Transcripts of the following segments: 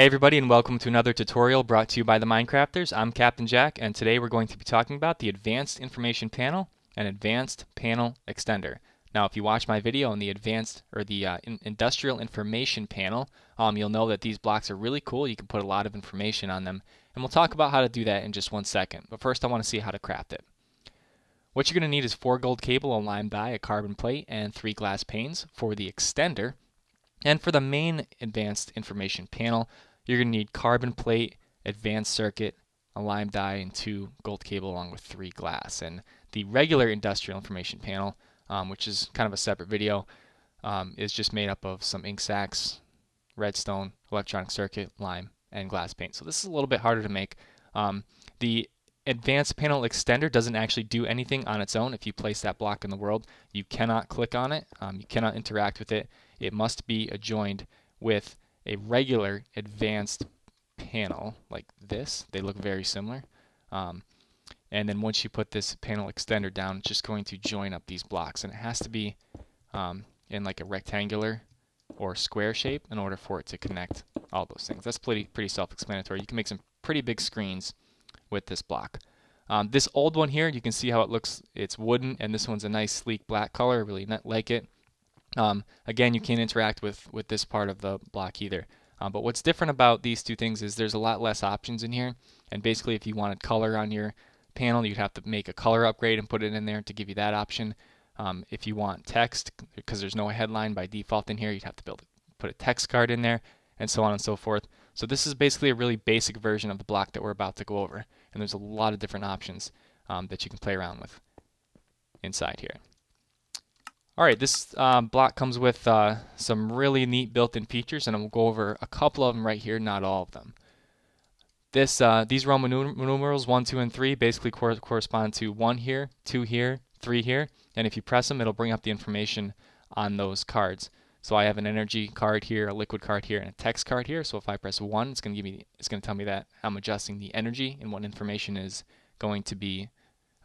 Hey everybody and welcome to another tutorial brought to you by the MindCrafters. I'm Captain Jack and today we're going to be talking about the Advanced Information Panel and Advanced Panel Extender. Now if you watch my video on the Advanced or the uh, in Industrial Information Panel, um, you'll know that these blocks are really cool. You can put a lot of information on them and we'll talk about how to do that in just one second. But first I want to see how to craft it. What you're going to need is four gold cable, a lime dye, a carbon plate, and three glass panes for the extender. And for the main advanced information panel, you're going to need carbon plate, advanced circuit, a lime dye, and two gold cable along with three glass. And the regular industrial information panel, um, which is kind of a separate video, um, is just made up of some ink sacs, redstone, electronic circuit, lime, and glass pane. So this is a little bit harder to make. Um, the advanced panel extender doesn't actually do anything on its own. If you place that block in the world, you cannot click on it. Um, you cannot interact with it. It must be adjoined with a regular advanced panel like this. They look very similar. Um, and then once you put this panel extender down, it's just going to join up these blocks. And it has to be um, in like a rectangular or square shape in order for it to connect all those things. That's pretty, pretty self-explanatory. You can make some pretty big screens with this block. Um, this old one here, you can see how it looks. It's wooden, and this one's a nice sleek black color. I really like it. Um, again, you can't interact with, with this part of the block either. Um, but what's different about these two things is there's a lot less options in here. And basically, if you wanted color on your panel, you'd have to make a color upgrade and put it in there to give you that option. Um, if you want text, because there's no headline by default in here, you'd have to build put a text card in there, and so on and so forth. So this is basically a really basic version of the block that we're about to go over. And there's a lot of different options um, that you can play around with inside here. All right, this uh, block comes with uh, some really neat built-in features, and to go over a couple of them right here, not all of them. This, uh, these Roman numerals, 1, 2, and 3, basically cor correspond to 1 here, 2 here, 3 here, and if you press them, it'll bring up the information on those cards. So I have an energy card here, a liquid card here, and a text card here. So if I press 1, it's going to give me, it's going to tell me that I'm adjusting the energy and what information is going to be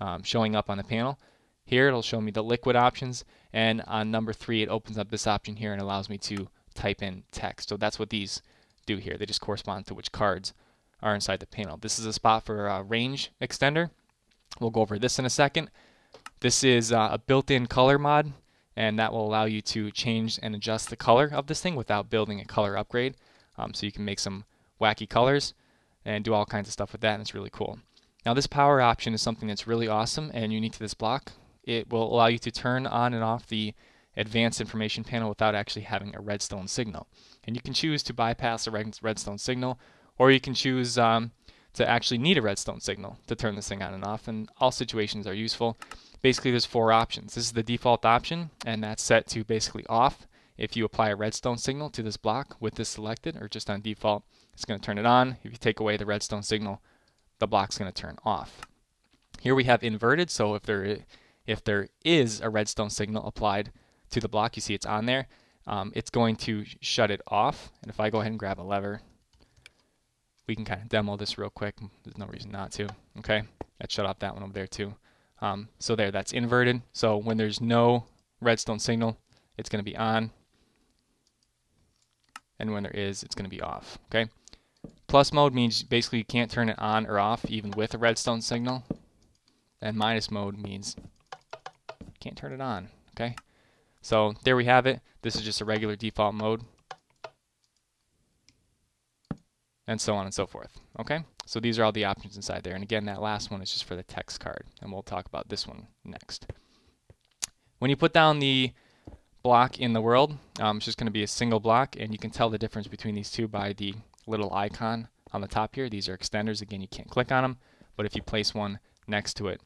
um, showing up on the panel. Here it'll show me the liquid options and on number three it opens up this option here and allows me to type in text. So that's what these do here. They just correspond to which cards are inside the panel. This is a spot for a range extender. We'll go over this in a second. This is uh, a built-in color mod and that will allow you to change and adjust the color of this thing without building a color upgrade. Um, so you can make some wacky colors and do all kinds of stuff with that and it's really cool. Now this power option is something that's really awesome and unique to this block it will allow you to turn on and off the advanced information panel without actually having a redstone signal. And you can choose to bypass a redstone signal, or you can choose um, to actually need a redstone signal to turn this thing on and off, and all situations are useful. Basically, there's four options. This is the default option, and that's set to basically off. If you apply a redstone signal to this block with this selected, or just on default, it's going to turn it on. If you take away the redstone signal, the block's going to turn off. Here we have inverted, so if there if there is a redstone signal applied to the block, you see it's on there, um, it's going to shut it off. And if I go ahead and grab a lever, we can kind of demo this real quick. There's no reason not to. Okay, that shut off that one over there too. Um, so there, that's inverted. So when there's no redstone signal, it's going to be on. And when there is, it's going to be off. Okay. Plus mode means basically you can't turn it on or off even with a redstone signal. And minus mode means can't turn it on, okay? So there we have it. This is just a regular default mode. And so on and so forth, okay? So these are all the options inside there. And again, that last one is just for the text card. And we'll talk about this one next. When you put down the block in the world, um, it's just going to be a single block. And you can tell the difference between these two by the little icon on the top here. These are extenders. Again, you can't click on them. But if you place one next to it,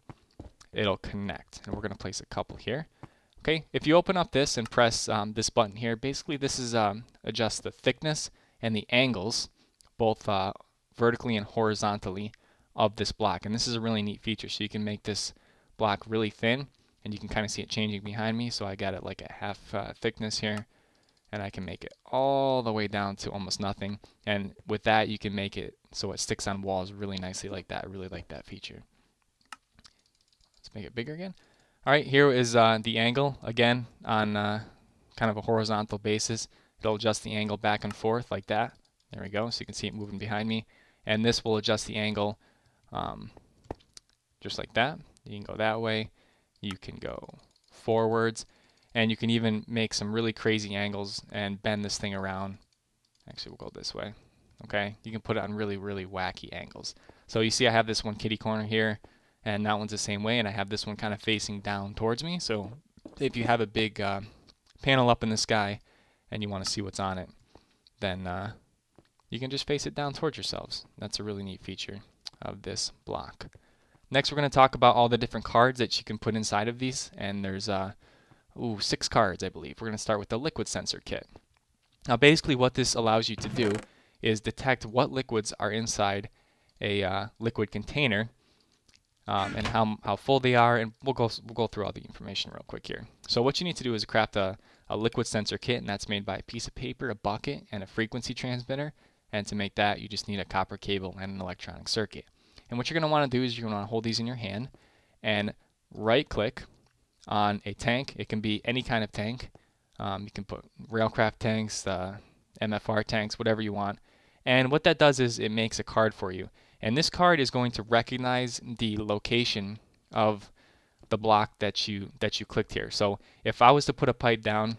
it'll connect. And we're going to place a couple here. Okay, if you open up this and press um, this button here, basically this is um, adjust the thickness and the angles, both uh, vertically and horizontally, of this block. And this is a really neat feature. So you can make this block really thin, and you can kind of see it changing behind me. So I got it like a half uh, thickness here, and I can make it all the way down to almost nothing. And with that, you can make it so it sticks on walls really nicely like that. I really like that feature. Let's make it bigger again. All right, here is uh, the angle again on uh, kind of a horizontal basis. It'll adjust the angle back and forth like that. There we go. So you can see it moving behind me. And this will adjust the angle um, just like that. You can go that way. You can go forwards. And you can even make some really crazy angles and bend this thing around. Actually, we'll go this way. Okay, you can put it on really, really wacky angles. So you see I have this one kitty corner here, and that one's the same way, and I have this one kind of facing down towards me. So if you have a big uh, panel up in the sky and you want to see what's on it, then uh, you can just face it down towards yourselves. That's a really neat feature of this block. Next, we're going to talk about all the different cards that you can put inside of these, and there's uh, ooh, six cards, I believe. We're going to start with the liquid sensor kit. Now, basically what this allows you to do is detect what liquids are inside a uh, liquid container um, and how, how full they are, and we'll go, we'll go through all the information real quick here. So what you need to do is craft a, a liquid sensor kit, and that's made by a piece of paper, a bucket, and a frequency transmitter. And to make that, you just need a copper cable and an electronic circuit. And what you're going to want to do is you're going to hold these in your hand and right click on a tank. It can be any kind of tank. Um, you can put railcraft tanks, uh, MFR tanks, whatever you want. And what that does is it makes a card for you. And this card is going to recognize the location of the block that you that you clicked here. So if I was to put a pipe down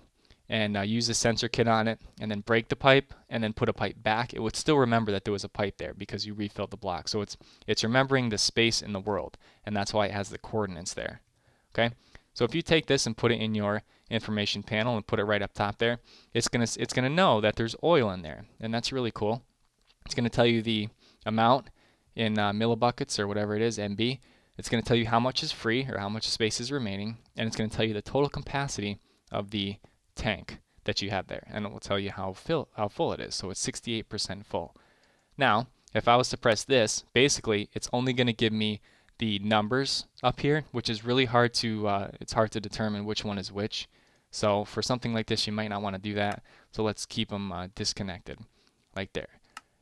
and uh, use the sensor kit on it and then break the pipe and then put a pipe back, it would still remember that there was a pipe there because you refilled the block. So it's it's remembering the space in the world and that's why it has the coordinates there. Okay? So if you take this and put it in your information panel and put it right up top there, it's going to it's going to know that there's oil in there and that's really cool. It's going to tell you the amount in uh, millibuckets or whatever it is, MB. It's going to tell you how much is free or how much space is remaining and it's going to tell you the total capacity of the tank that you have there, and it will tell you how fill how full it is. So it's 68% full. Now, if I was to press this, basically it's only going to give me the numbers up here, which is really hard to uh, it's hard to determine which one is which. So for something like this, you might not want to do that. So let's keep them uh, disconnected, like there.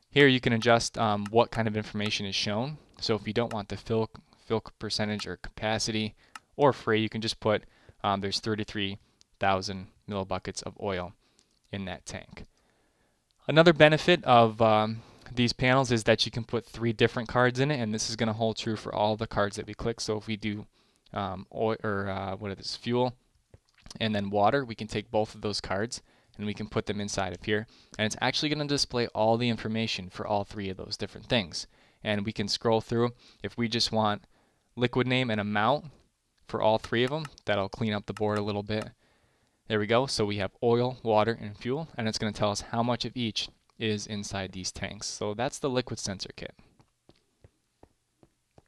Here you can adjust um, what kind of information is shown. So if you don't want the fill fill percentage or capacity or free, you can just put um, there's 33 thousand millibuckets of oil in that tank. Another benefit of um, these panels is that you can put three different cards in it, and this is going to hold true for all the cards that we click. So if we do um, oil or uh, what is this, fuel, and then water, we can take both of those cards and we can put them inside of here. And it's actually going to display all the information for all three of those different things. And we can scroll through. If we just want liquid name and amount for all three of them, that'll clean up the board a little bit. There we go. So we have oil, water, and fuel, and it's going to tell us how much of each is inside these tanks. So that's the liquid sensor kit.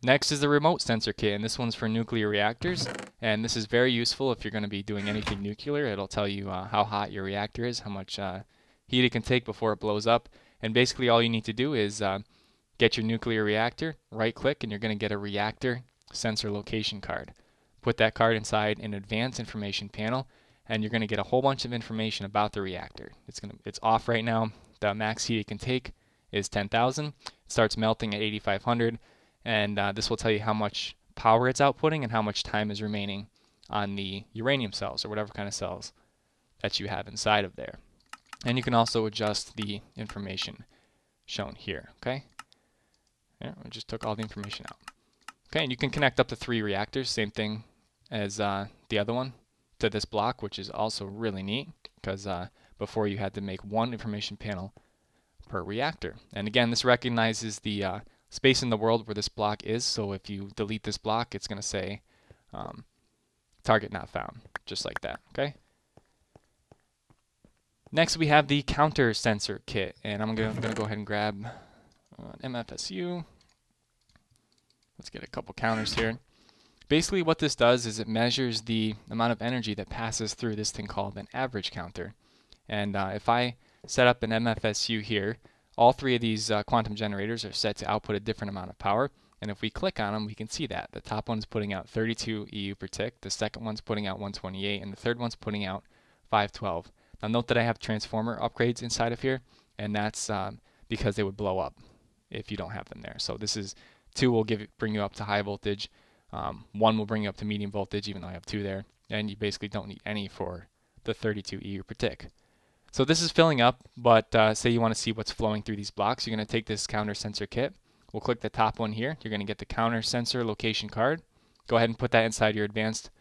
Next is the remote sensor kit, and this one's for nuclear reactors. And this is very useful if you're going to be doing anything nuclear. It'll tell you uh, how hot your reactor is, how much uh, heat it can take before it blows up. And basically all you need to do is uh, get your nuclear reactor, right click, and you're going to get a reactor sensor location card. Put that card inside an advanced information panel, and you're going to get a whole bunch of information about the reactor. It's to it's off right now. The max heat it can take is 10,000. It starts melting at 8,500, and uh, this will tell you how much power it's outputting and how much time is remaining on the uranium cells or whatever kind of cells that you have inside of there. And you can also adjust the information shown here. Okay. Yeah, we just took all the information out. Okay, and you can connect up to three reactors, same thing as uh, the other one to this block, which is also really neat because uh, before you had to make one information panel per reactor. And again, this recognizes the uh, space in the world where this block is. So if you delete this block, it's going to say um, target not found, just like that. Okay. Next, we have the counter sensor kit, and I'm going to go ahead and grab an MFSU. Let's get a couple counters here. Basically what this does is it measures the amount of energy that passes through this thing called an average counter. And uh, if I set up an MFSU here, all three of these uh, quantum generators are set to output a different amount of power. And if we click on them, we can see that. The top one's putting out 32 EU per tick, the second one's putting out 128, and the third one's putting out 512. Now note that I have transformer upgrades inside of here, and that's um, because they would blow up if you don't have them there. So this is two will give bring you up to high voltage, um, one will bring you up to medium voltage, even though I have two there, and you basically don't need any for the 32 EU per tick. So this is filling up, but uh, say you want to see what's flowing through these blocks, you're going to take this counter sensor kit. We'll click the top one here. You're going to get the counter sensor location card. Go ahead and put that inside your advanced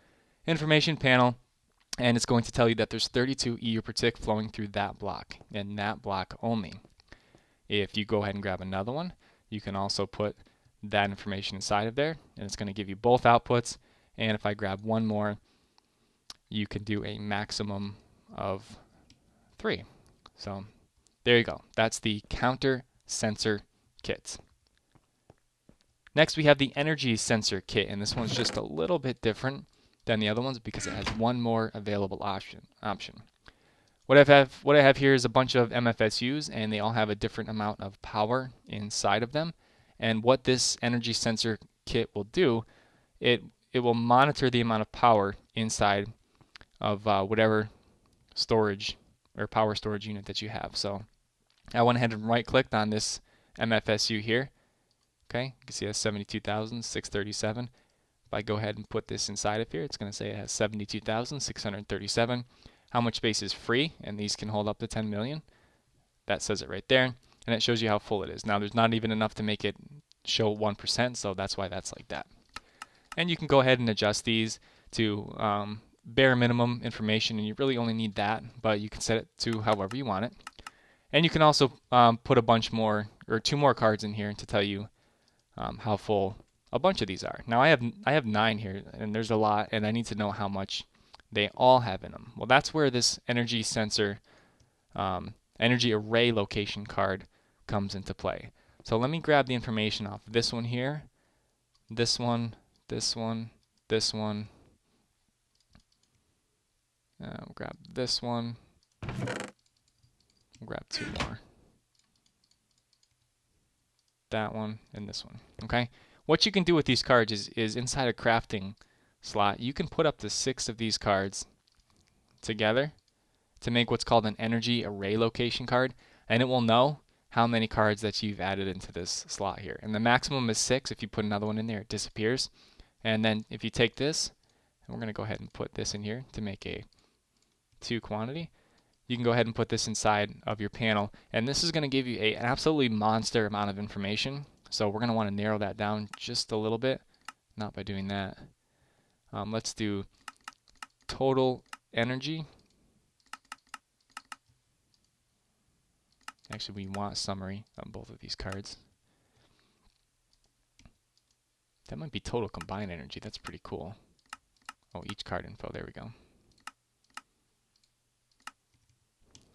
information panel, and it's going to tell you that there's 32 EU per tick flowing through that block, and that block only. If you go ahead and grab another one, you can also put that information inside of there, and it's going to give you both outputs. And if I grab one more, you can do a maximum of three. So there you go. That's the counter sensor kit. Next we have the energy sensor kit and this one's just a little bit different than the other ones because it has one more available option. option. What I have what I have here is a bunch of MFSUs and they all have a different amount of power inside of them. And what this energy sensor kit will do, it it will monitor the amount of power inside of uh, whatever storage or power storage unit that you have. So I went ahead and right clicked on this MFSU here. Okay, you can see it has 72,637. If I go ahead and put this inside of here, it's going to say it has 72,637. How much space is free? And these can hold up to 10 million. That says it right there. And it shows you how full it is. Now, there's not even enough to make it show 1%, so that's why that's like that. And you can go ahead and adjust these to um, bare minimum information and you really only need that, but you can set it to however you want it. And you can also um, put a bunch more or two more cards in here to tell you um, how full a bunch of these are. Now I have I have nine here and there's a lot and I need to know how much they all have in them. Well that's where this energy sensor um, energy array location card comes into play. So let me grab the information off this one here, this one, this one, this one, uh, grab this one. Grab two more. That one and this one. Okay. What you can do with these cards is, is inside a crafting slot, you can put up to six of these cards together to make what's called an energy array location card, and it will know how many cards that you've added into this slot here. And the maximum is six. If you put another one in there, it disappears. And then if you take this, and we're going to go ahead and put this in here to make a to quantity, you can go ahead and put this inside of your panel. And this is going to give you a, an absolutely monster amount of information. So we're going to want to narrow that down just a little bit. Not by doing that. Um, let's do total energy. Actually, we want summary on both of these cards. That might be total combined energy. That's pretty cool. Oh, each card info. There we go.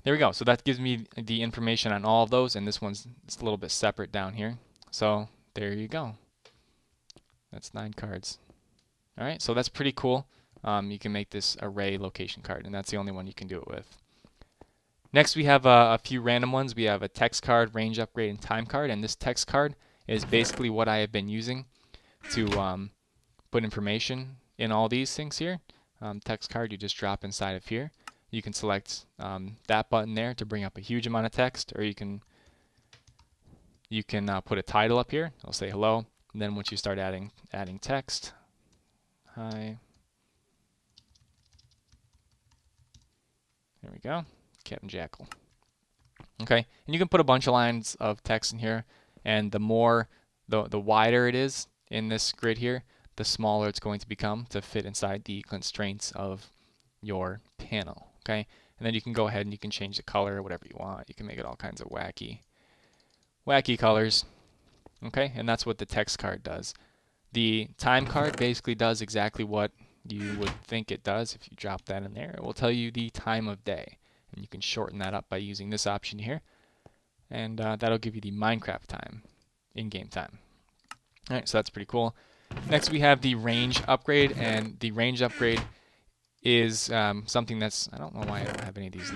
There we go. So that gives me the information on all of those, and this one's it's a little bit separate down here. So there you go. That's nine cards. All right, so that's pretty cool. Um, you can make this array location card, and that's the only one you can do it with. Next, we have uh, a few random ones. We have a text card, range upgrade, and time card, and this text card is basically what I have been using to um, put information in all these things here. Um, text card you just drop inside of here you can select um, that button there to bring up a huge amount of text, or you can you can uh, put a title up here. I'll say hello. And then once you start adding adding text, hi. There we go, Captain Jackal. Okay, and you can put a bunch of lines of text in here, and the more, the the wider it is in this grid here, the smaller it's going to become to fit inside the constraints of your panel okay? And then you can go ahead and you can change the color whatever you want. You can make it all kinds of wacky, wacky colors, okay? And that's what the text card does. The time card basically does exactly what you would think it does if you drop that in there. It will tell you the time of day. And you can shorten that up by using this option here. And uh, that'll give you the Minecraft time, in-game time. Alright, so that's pretty cool. Next we have the range upgrade, and the range upgrade is um, something that's, I don't know why I don't have any of these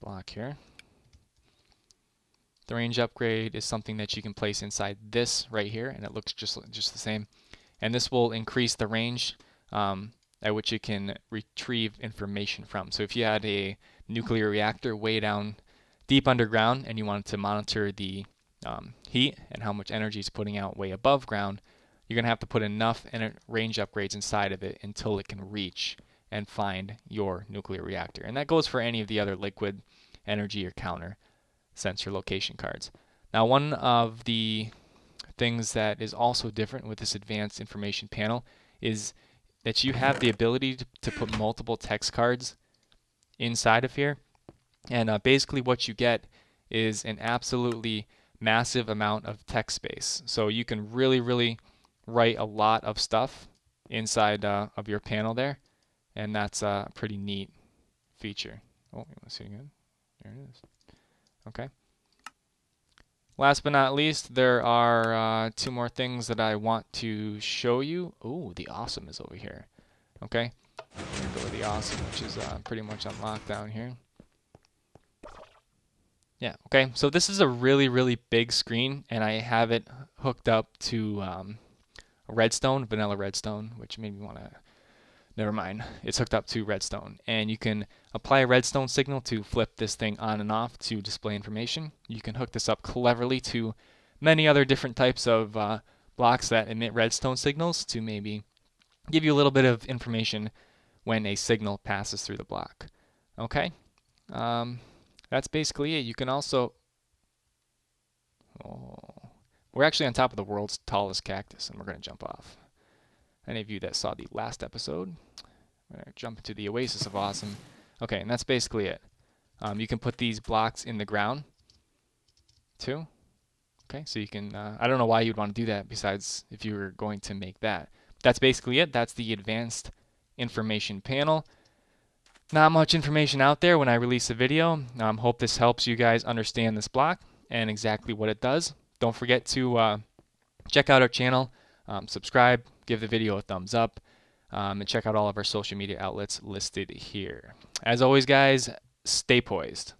block here. The range upgrade is something that you can place inside this right here, and it looks just just the same. And this will increase the range um, at which it can retrieve information from. So if you had a nuclear reactor way down deep underground and you wanted to monitor the um, heat and how much energy it's putting out way above ground, you're going to have to put enough range upgrades inside of it until it can reach and find your nuclear reactor. And that goes for any of the other liquid energy or counter sensor location cards. Now one of the things that is also different with this advanced information panel is that you have the ability to, to put multiple text cards inside of here. And uh, basically what you get is an absolutely massive amount of text space. So you can really, really write a lot of stuff inside uh, of your panel there. And that's a pretty neat feature. Oh, let's see again. There it is. Okay. Last but not least, there are uh, two more things that I want to show you. Oh, the awesome is over here. Okay. Go with the awesome, which is uh, pretty much on lockdown here. Yeah, okay, so this is a really, really big screen, and I have it hooked up to um, Redstone, vanilla Redstone, which made me want to, never mind, it's hooked up to Redstone. And you can apply a Redstone signal to flip this thing on and off to display information. You can hook this up cleverly to many other different types of uh, blocks that emit Redstone signals to maybe give you a little bit of information when a signal passes through the block. Okay? Um, that's basically it. You can also... Oh, we're actually on top of the world's tallest cactus, and we're going to jump off. Any of you that saw the last episode, we're going to jump into the Oasis of Awesome. Okay, and that's basically it. Um, you can put these blocks in the ground, too. Okay, so you can, uh, I don't know why you'd want to do that besides if you were going to make that. That's basically it. That's the advanced information panel. Not much information out there when I release a video. Um, hope this helps you guys understand this block and exactly what it does. Don't forget to uh, check out our channel, um, subscribe, give the video a thumbs up, um, and check out all of our social media outlets listed here. As always, guys, stay poised.